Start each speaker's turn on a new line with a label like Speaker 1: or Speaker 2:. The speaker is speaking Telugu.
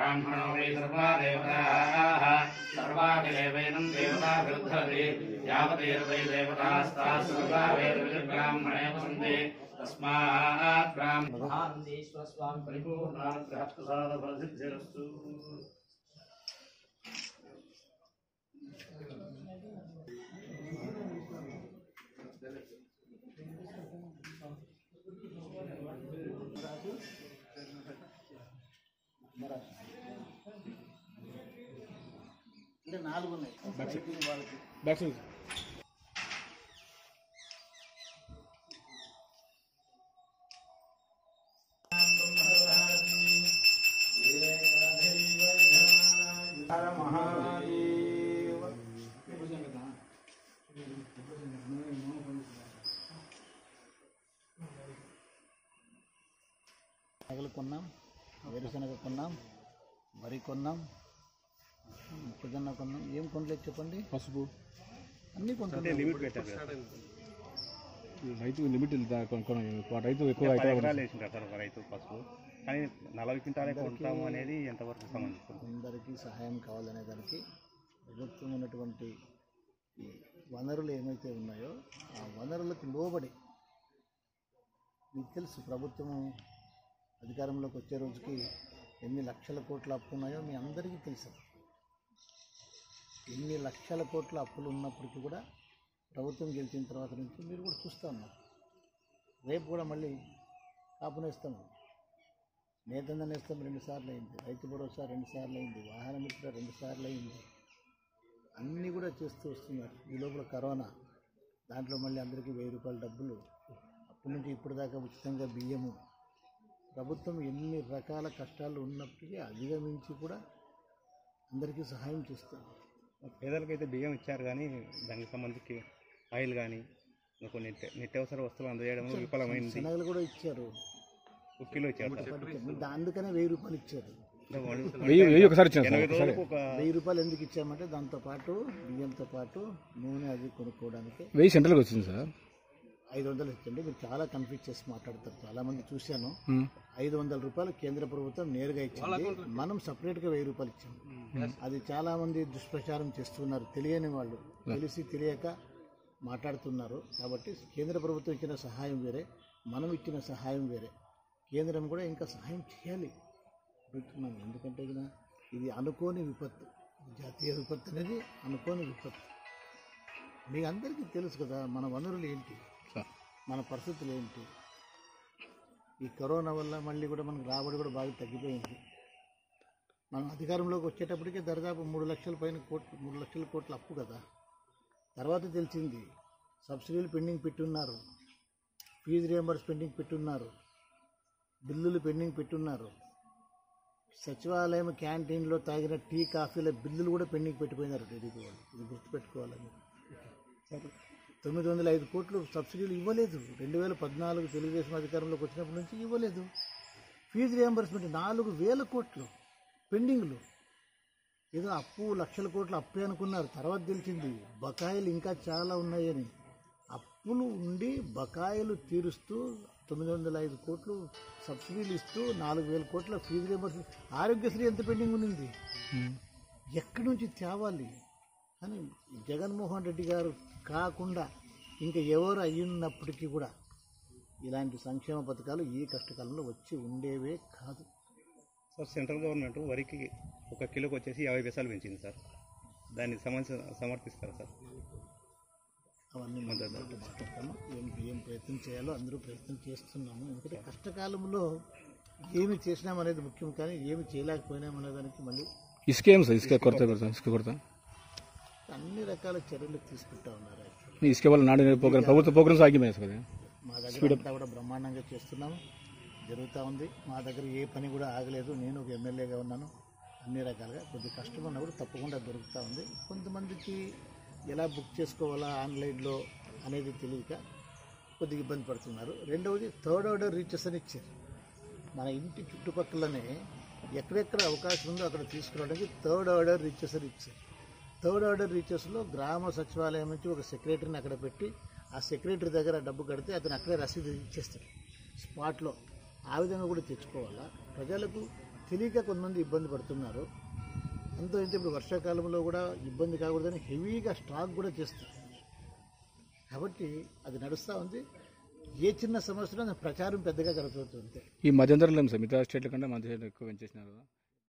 Speaker 1: ప్రజాంతదో ఆగలే నైవేదం నిపయలే బ్రాహ్మణాభిషేయోద్ధరేత్ బ్రాహ్మణో వై సర్వా దేవతాః సర్వాభిదేవైనం దేవతాభిరుద్ధతి యావతేర్వై దేవతాస్తాः సర్వా వేదవిద్బ్రాహ్మణే వసంతి
Speaker 2: నాలుగు ఉన్నాయి వాళ్ళకి
Speaker 3: బ్యాక్ సైడ్
Speaker 2: నగలు కొన్నాం వేరుశనగ కొన్నాం వరి కొన్నాం మొక్కజొన్న కొన్నాం ఏం కొనలేదు చెప్పండి.
Speaker 3: పసుపు.
Speaker 2: అన్నీ కొంటున్నాం
Speaker 4: లిమిట్ పెట్టారు
Speaker 3: రైతు లిమిట్ రైతు ఎక్కువ
Speaker 4: రైతు పసుపు. కానీ నలభై క్వింటాలే కొంటాము అనేది ఎంతవరకు సమంజసం
Speaker 2: అందరికీ సహాయం కావాలనే దానికి ప్రభుత్వం ఉన్నటువంటి ఈ వనరులు ఏమైతే ఉన్నాయో ఆ వనరులకు లోబడి మీకు తెలుసు ప్రభుత్వం అధికారంలోకి వచ్చే రోజుకి ఎన్ని లక్షల కోట్ల అప్పు ఉన్నాయో మీ అందరికీ తెలుసు. ఎన్ని లక్షల కోట్ల అప్పులు ఉన్నప్పటికీ కూడా ప్రభుత్వం గెలిచిన తర్వాత నుంచి మీరు కూడా చూస్తూ ఉన్నారు. రేపు కూడా మళ్ళీ కాపునేస్తాం నేతంగా నేస్తాం రెండు సార్లు అయింది. రైతు భరోసా రెండు సార్లు అయింది. వాహన మిత్ర రెండు సార్లు అయింది. అన్నీ కూడా చేస్తూ వస్తున్నారు. ఈ లోపల కరోనా. దాంట్లో మళ్ళీ అందరికీ వెయ్యి రూపాయల డబ్బులు. అప్పటి నుంచి ఇప్పటిదాకా ఉచితంగా బియ్యము. ప్రభుత్వం ఎన్ని రకాల కష్టాలు ఉన్నప్పటికీ అధిగమించి కూడా అందరికీ సహాయం చేస్తుంది.
Speaker 4: పేదలకైతే బియ్యం ఇచ్చారు కానీ దానికి సంబంధించి ఆయిల్ కానీ కొన్ని నిత్య- నిత్యావసర వస్తువులు అందజేయడం విఫలమైంది.
Speaker 2: శనగలు కూడా ఇచ్చారు.
Speaker 4: ఒక కిలో ఇచ్చారు.
Speaker 2: అందుకనే వెయ్యి రూపాయలు ఇచ్చారు.
Speaker 3: వెయ్యి
Speaker 2: రూపాయలు ఎందుకు ఇచ్చామంటే దాంతోపాటు బియ్యంతో పాటు నూనె అది కొనుక్కోవడానికి.
Speaker 3: వెయ్యి సెంట్రల్కి వచ్చింది సార్.
Speaker 2: ఐదు వందలు ఇచ్చండి మీరు చాలా కన్ఫ్యూజ్ చేసి మాట్లాడతారు. చాలా మంది చూశాను. ఐదు వందల రూపాయలు కేంద్ర ప్రభుత్వం నేరుగా ఇచ్చింది. మనం సపరేట్గా వెయ్యి రూపాయలు ఇచ్చాం. అది చాలా మంది దుష్ప్రచారం చేస్తున్నారు. తెలియని వాళ్ళు. తెలిసి తెలియక మాట్లాడుతున్నారు. కాబట్టి కేంద్ర ప్రభుత్వం ఇచ్చిన సహాయం వేరే మనం ఇచ్చిన సహాయం వేరే. కేంద్రం కూడా ఇంకా సహాయం చేయాలి. ఎందుకంటే ఇది అనుకోని విపత్తు. జాతీయ విపత్తు అనేది అనుకోని విపత్తు. మీ అందరికీ తెలుసు కదా మన వనరులు ఏంటి. మన పరిస్థితులు ఏంటి? ఈ కరోనా వల్ల మళ్ళీ కూడా మనకు రాబడి కూడా బాగా తగ్గిపోయింది. మనం అధికారంలోకి వచ్చేటప్పటికే దరిదాపు మూడు లక్షల పైన కోట్లు మూడు లక్షల కోట్ల అప్పు కదా. తర్వాత తెలిసింది సబ్సిడీలు పెండింగ్ పెట్టున్నారు. ఫీజు రియంబర్స్ పెండింగ్ పెట్టున్నారు. బిల్లులు పెండింగ్ పెట్టున్నారు. సచివాలయం క్యాంటీన్లో తాగిన టీ కాఫీల బిల్లులు కూడా పెండింగ్ పెట్టిపోయినారు టీడీపీ వాళ్ళు. ఇది గుర్తుపెట్టుకోవాలని తొమ్మిది వందల ఐదు కోట్లు సబ్సిడీలు ఇవ్వలేదు. రెండు వేల పద్నాలుగు తెలుగుదేశం అధికారంలోకి వచ్చినప్పటి నుంచి ఇవ్వలేదు. ఫీజు రియంబర్స్మెంట్ నాలుగు వేల కోట్లు పెండింగ్లు. ఏదో అప్పు లక్షల కోట్లు అప్పే అనుకున్నారు. తర్వాత తెలిసింది బకాయిలు ఇంకా చాలా ఉన్నాయని. అప్పులు ఉండి బకాయిలు తీరుస్తూ తొమ్మిది వందల ఐదు కోట్లు సబ్సిడీలు ఇస్తూ నాలుగు వేల కోట్ల ఫీజు రియంబర్స్మెంట్ ఆరోగ్యశ్రీ ఎంత పెండింగ్ ఉంది ఎక్కడి నుంచి తేవాలి? అని జగన్మోహన్ రెడ్డి గారు కాకుండా ఇంకా ఎవరు అయ్యున్నప్పటికీ కూడా ఇలాంటి సంక్షేమ పథకాలు ఈ కష్టకాలంలో వచ్చి ఉండేవే కాదు.
Speaker 4: సార్ సెంట్రల్ గవర్నమెంట్ వరికి ఒక కిలోకి వచ్చేసి యాభై పైసలు పెంచింది సార్. దాన్ని సమర్థ సమర్థిస్తారు సార్?
Speaker 2: అవన్నీ మాట్లాడతాము. ఏం ఏం ప్రయత్నం చేయాలో అందరూ ప్రయత్నం చేస్తున్నాము. ఎందుకంటే కష్టకాలంలో ఏమి చేసినామనేది ముఖ్యం కానీ ఏమి చేయలేకపోయినామనే దానికి మళ్ళీ
Speaker 3: ఇసుక సార్? ఇసుక కొరత కొరత ఇసుక కొరత?
Speaker 2: అన్ని రకాల చర్యలు తీసుకుంటా ఉన్నారు.
Speaker 3: ఇసుక వల్ల నాడు ప్రోగ్రామ్ ప్రభుత్వ ప్రోగ్రామ్స్ ఆగిపోయాయి కదా?
Speaker 2: మా దగ్గర కూడా బ్రహ్మాండంగా చేస్తున్నాము జరుగుతూ ఉంది. మా దగ్గర ఏ పని కూడా ఆగలేదు. నేను ఒక ఎమ్మెల్యేగా ఉన్నాను. అన్ని రకాలుగా. కొద్ది కష్టం ఉన్నా కూడా తప్పకుండా దొరుకుతూ ఉంది. కొంతమందికి ఎలా బుక్ చేసుకోవాలా ఆన్లైన్లో అనేది తెలియక కొద్దిగా ఇబ్బంది పడుతున్నారు. రెండవది థర్డ్ ఆర్డర్ రీచెస్ అని ఇచ్చారు. మన ఇంటి చుట్టుపక్కలనే ఎక్కడెక్కడ అవకాశం ఉందో అక్కడ తీసుకురావడానికి థర్డ్ ఆర్డర్ రీచెస్ అని ఇచ్చారు. థర్డ్ ఆర్డర్ రీచెస్లో గ్రామ సచివాలయం నుంచి ఒక సెక్రటరీని అక్కడ పెట్టి ఆ సెక్రటరీ దగ్గర డబ్బు కడితే అతను అక్కడే రసీదు ఇచ్చేస్తాడు. స్పాట్లో. ఆ విధంగా కూడా తెచ్చుకోవాలా? ప్రజలకు తెలియక కొంతమంది ఇబ్బంది పడుతున్నారు. అంత అయితే ఇప్పుడు వర్షాకాలంలో కూడా ఇబ్బంది కాకూడదని హెవీగా స్టాక్ కూడా చేస్తారు కాబట్టి అది నడుస్తూ ఉంది. ఏ చిన్న సమస్యలో ప్రచారం పెద్దగా జరుగుతుంది.
Speaker 3: ఈ మధ్యంతరంలో సార్ మిగతా స్టేట్ల కంటే మన ఎక్కువ పెంచేసినారు